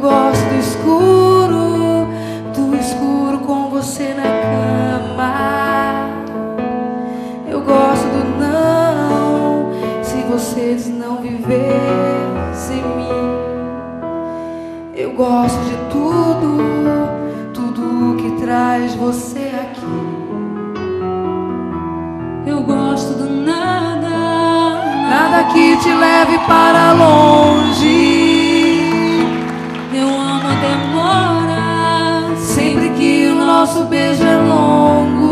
gosto do escuro, do escuro com você na cama. Eu gosto de tudo, tudo que traz você aqui. Eu gosto do nada, Nada que te leve para longe. Eu amo a demora, Sempre que o nosso beijo é longo.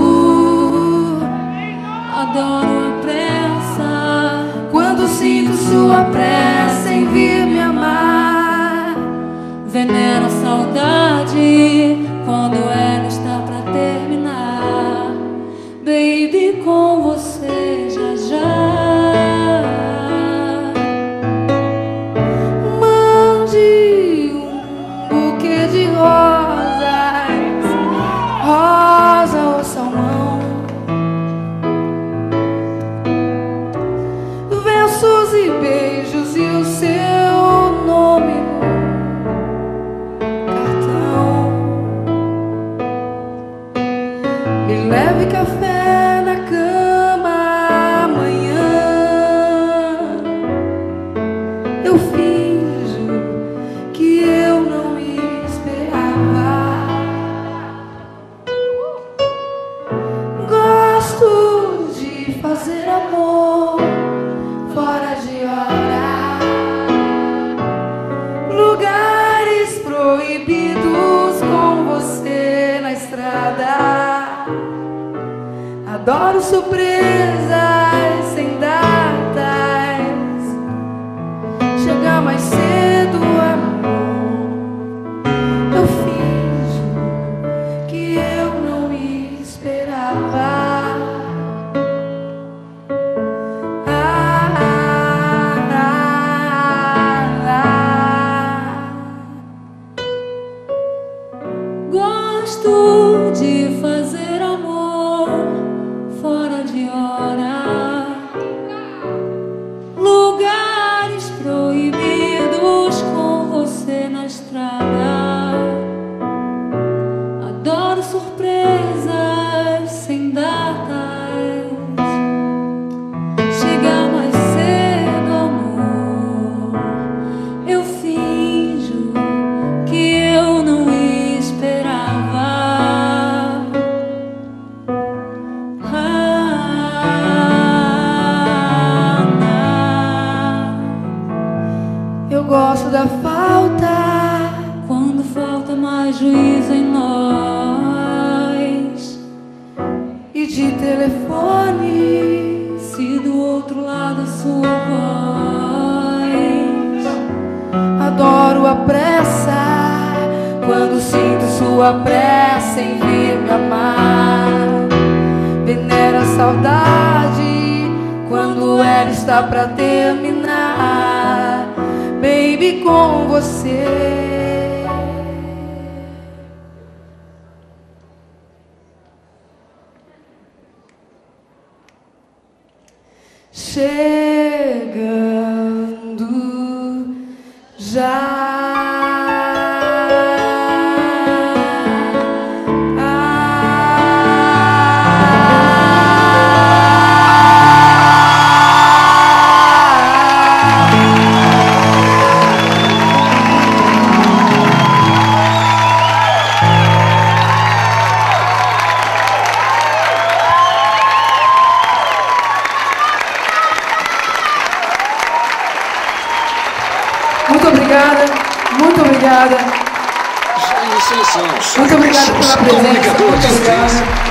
adoro a pressa. Quando sinto sua pressa fazer amor fora de hora. Lugares proibidos com você na estrada. Adoro surpresas sem tu. Mais juízo em nós. e de telefone. Se do outro lado a sua voz. Adoro a pressa quando sinto sua pressa em vir me amar. Venera a saudade quando ela está pra terminar. Baby, com você. Chegando já. Muito obrigada, muito obrigada. Muito obrigada pela presença. Muito obrigada.